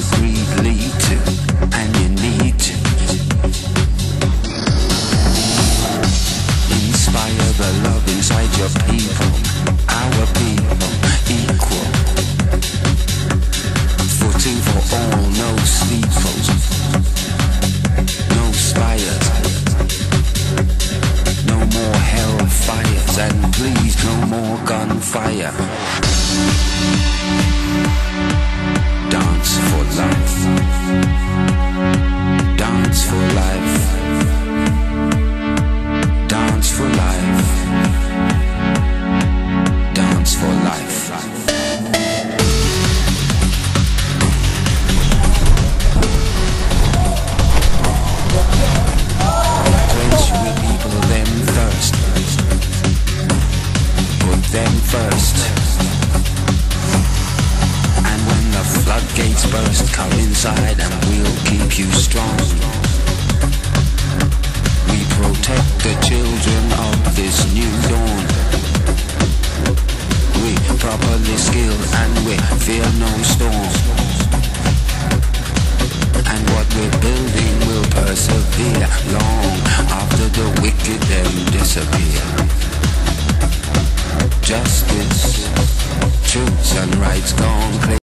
Cause we to, and you need to. Inspire the love inside your people Our people, equal. For for all, no steeples No spies, No more hellfires And please, no more gunfire. first. And when the floodgates burst, come inside and we'll keep you strong. We protect the children of this new dawn. We properly skilled and we fear no storm. And what we're building will persevere long after the wicked them disappear. Justice, truths and rights gone clear.